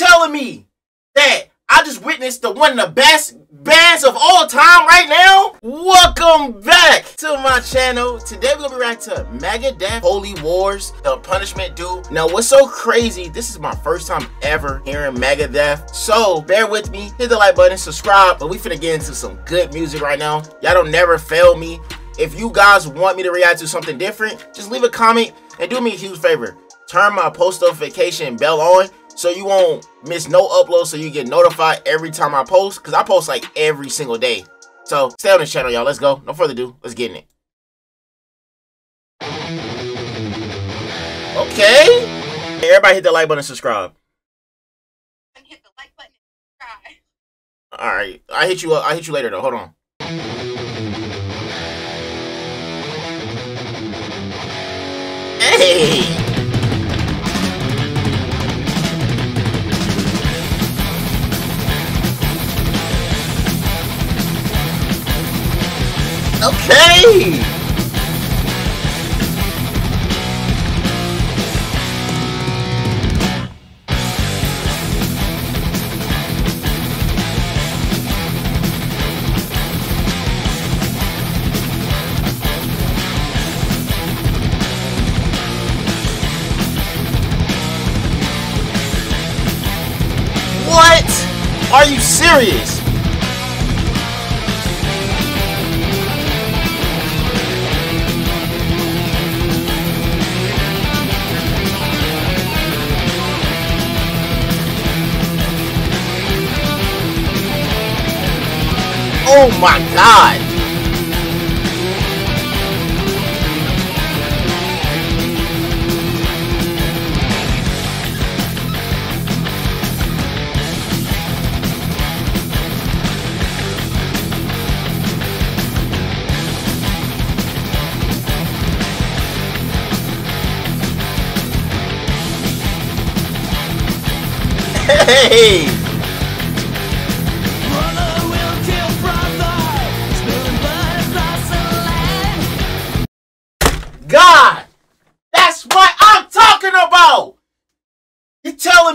telling me that I just witnessed the one of the best bands of all time right now? Welcome back to my channel. Today we're gonna be reacting to Megadeth Holy Wars, the Punishment Due. Now what's so crazy, this is my first time ever hearing Megadeth. So bear with me, hit the like button, subscribe, but we finna get into some good music right now. Y'all don't never fail me. If you guys want me to react to something different, just leave a comment and do me a huge favor. Turn my post notification bell on so you won't miss no uploads so you get notified every time I post because I post like every single day. So stay on this channel, y'all. Let's go. No further ado. Let's get in it. Okay. Everybody hit the like button and subscribe. and hit the like button and subscribe. All right. I hit you. Up. I hit you later though. Hold on. Hey. Okay. Oh my god. Hey!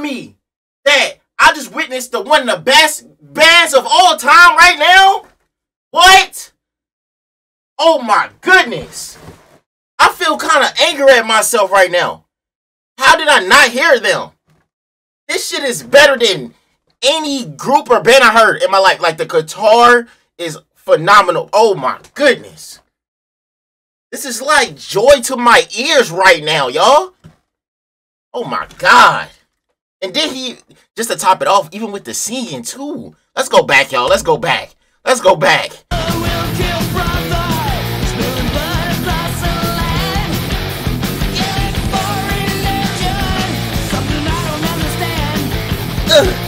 Me that I just witnessed the one of the best bands of all time right now? What? Oh my goodness! I feel kind of angry at myself right now. How did I not hear them? This shit is better than any group or band I heard in my life. Like the guitar is phenomenal. Oh my goodness. This is like joy to my ears right now, y'all. Oh my god. And then he, just to top it off, even with the singing too. Let's go back, y'all. Let's go back. Let's go back. Ugh.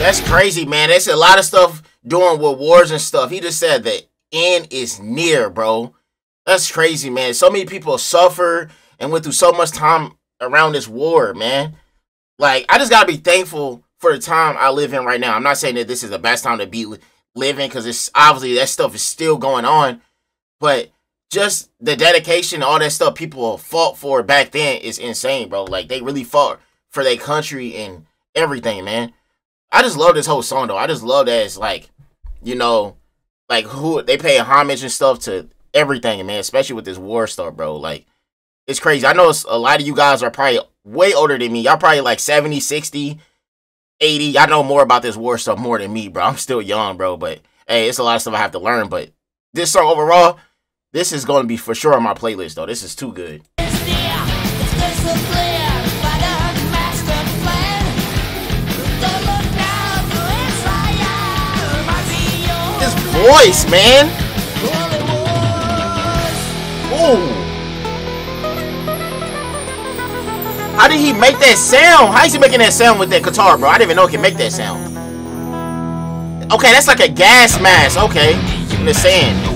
That's crazy, man. That's a lot of stuff doing with wars and stuff. He just said the end is near, bro. That's crazy, man. So many people suffer and went through so much time around this war, man. Like, I just gotta be thankful for the time I live in right now. I'm not saying that this is the best time to be living because it's obviously that stuff is still going on, but just the dedication, all that stuff people fought for back then is insane, bro. Like, they really fought for their country and everything, man. I just love this whole song though. I just love that it's like, you know, like who they pay homage and stuff to everything, man. Especially with this war stuff, bro. Like, it's crazy. I know a lot of you guys are probably way older than me. Y'all probably like 70, 60, 80. Y'all know more about this war stuff more than me, bro. I'm still young, bro. But hey, it's a lot of stuff I have to learn. But this song overall, this is going to be for sure on my playlist, though. This is too good. Voice, man. Ooh. How did he make that sound? How is he making that sound with that guitar, bro? I didn't even know he can make that sound. Okay, that's like a gas mask. Okay, in the sand.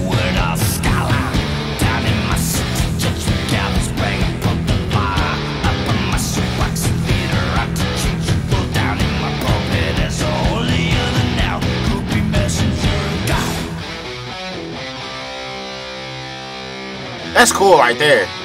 That's cool right there.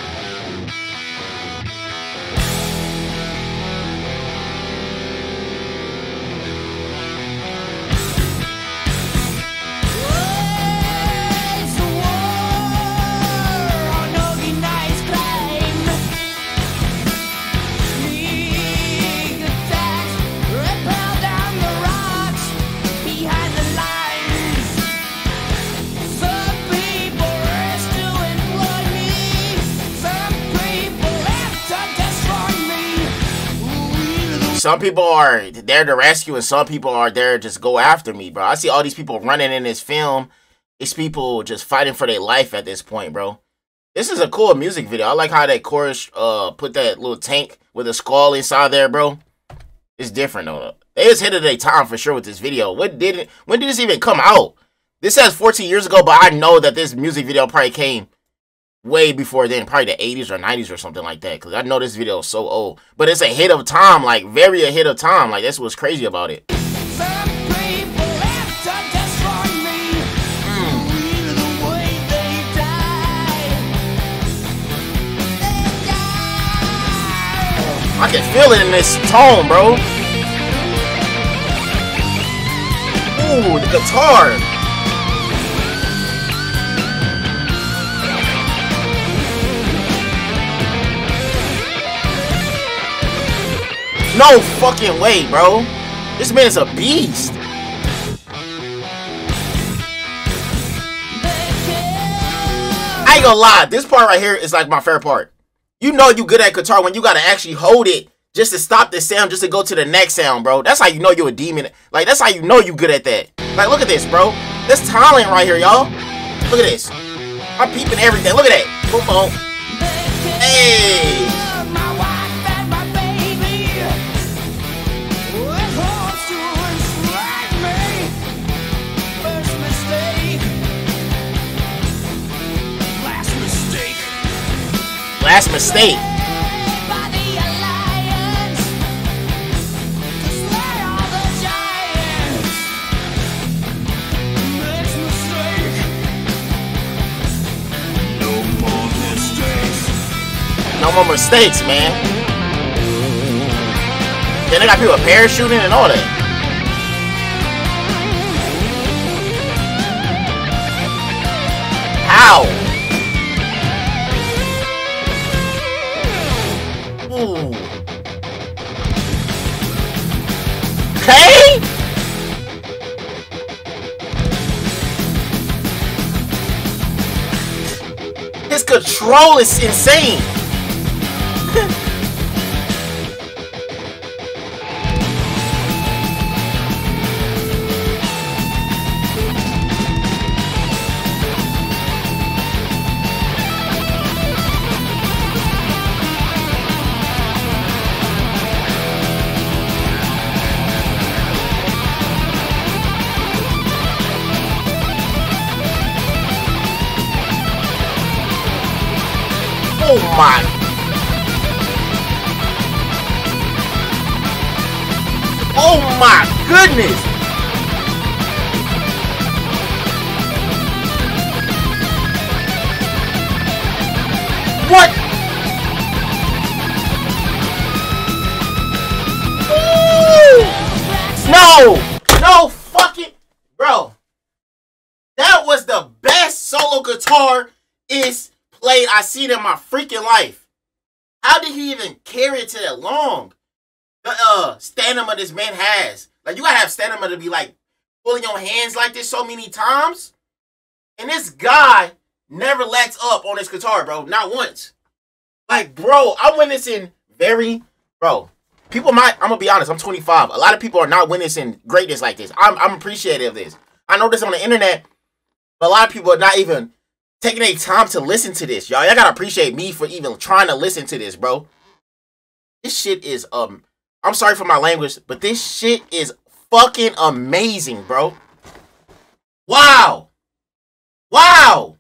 Some people are there to rescue, and some people are there to just go after me, bro. I see all these people running in this film. It's people just fighting for their life at this point, bro. This is a cool music video. I like how that chorus uh put that little tank with a skull inside there, bro. It's different though. They just hit it a time for sure with this video. What did it? When did this even come out? This says 14 years ago, but I know that this music video probably came way before then, probably the 80s or 90s or something like that. Because I know this video is so old. But it's a hit of time, like very a hit of time. Like that's what's crazy about it. I can feel it in this tone, bro. Ooh, the guitar. No fucking way, bro. This man is a beast. I ain't gonna lie, this part right here is like my favorite part. You know you good at guitar when you gotta actually hold it just to stop the sound, just to go to the next sound, bro. That's how you know you're a demon. Like, that's how you know you good at that. Like, look at this, bro. That's talent right here, y'all. Look at this. I'm peeping everything. Look at that. Boom, boom. Hey. Last mistake. No more mistakes, man. Then they got people parachuting and all that. How? Okay? His control is insane. Oh my. Oh my goodness. What? No! No fucking bro. That was the best solo guitar is played I seen in my freaking life. How did he even carry it to that long? The uh stamina this man has. Like you gotta have stamina to be like pulling your hands like this so many times. And this guy never lets up on his guitar, bro. Not once. Like, bro, I'm witnessing very, bro. People might, I'm gonna be honest, I'm 25. A lot of people are not witnessing greatness like this. I'm, I'm appreciative of this. I know this on the internet, but a lot of people are not even taking a time to listen to this, y'all. Y'all gotta appreciate me for even trying to listen to this, bro. This shit is um. I'm sorry for my language, but this shit is fucking amazing, bro. Wow. Wow.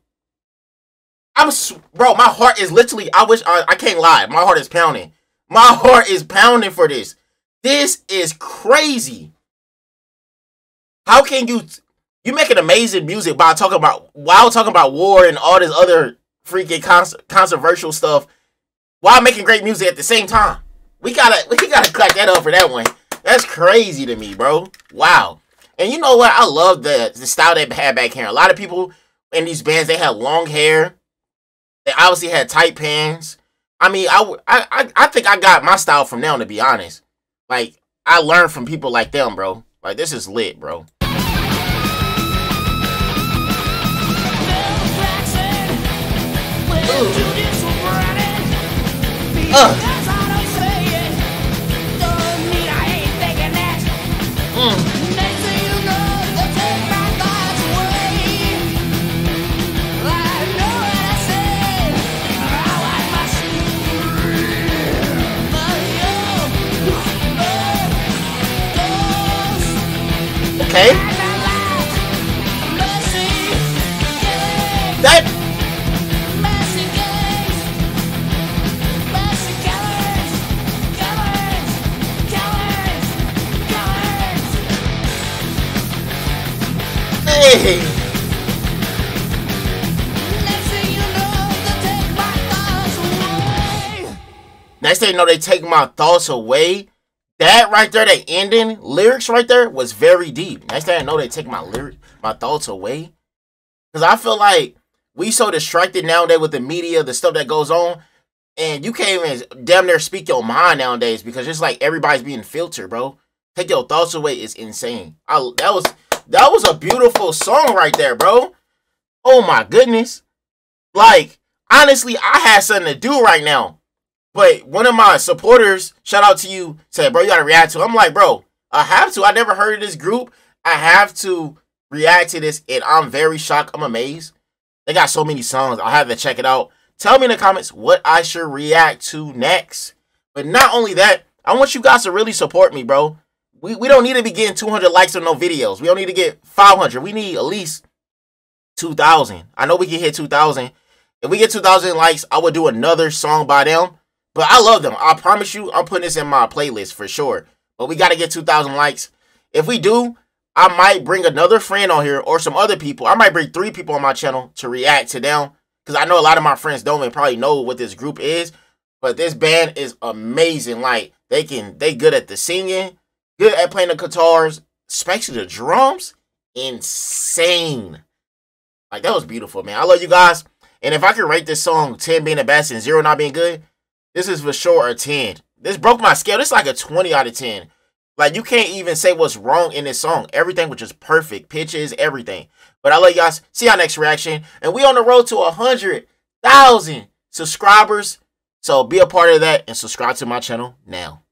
I'm bro, my heart is literally I wish I, I can't lie. My heart is pounding. My heart is pounding for this. This is crazy. How can you you making amazing music by talking about while talking about war and all this other freaking controversial stuff while making great music at the same time? We gotta we gotta clap that up for that one. That's crazy to me, bro. Wow. And you know what? I love the the style they had back here. A lot of people in these bands they had long hair. They obviously had tight pants. I mean, I I I think I got my style from them to be honest. Like I learned from people like them, bro. Like this is lit, bro. Uh. Hey. Next thing you know, they take my thoughts away that right there, that ending lyrics right there was very deep. Next thing I know, they take my lyric, my thoughts away. Cause I feel like we so distracted nowadays with the media, the stuff that goes on, and you can't even damn near speak your mind nowadays because it's like everybody's being filtered, bro. Take your thoughts away is insane. I that was that was a beautiful song right there, bro. Oh my goodness. Like, honestly, I had something to do right now. But one of my supporters, shout out to you, said, bro, you gotta react to. It. I'm like, bro, I have to. I never heard of this group. I have to react to this, and I'm very shocked. I'm amazed. They got so many songs. I'll have to check it out. Tell me in the comments what I should react to next. But not only that, I want you guys to really support me, bro. We, we don't need to be getting 200 likes on no videos. We don't need to get 500. We need at least 2,000. I know we can hit 2,000. If we get 2,000 likes, I would do another song by them. But I love them. I promise you, I'm putting this in my playlist for sure. But we got to get 2,000 likes. If we do, I might bring another friend on here or some other people. I might bring three people on my channel to react to them. Because I know a lot of my friends don't even probably know what this group is. But this band is amazing. Like, they can, they good at the singing, good at playing the guitars, especially the drums. Insane. Like, that was beautiful, man. I love you guys. And if I could rate this song 10 being the best and 0 not being good, this is for sure a 10. This broke my scale. This is like a 20 out of 10. Like, you can't even say what's wrong in this song. Everything was just perfect. Pitches, everything. But I love you guys. See y'all next reaction. And we on the road to a 100,000 subscribers. So be a part of that and subscribe to my channel now.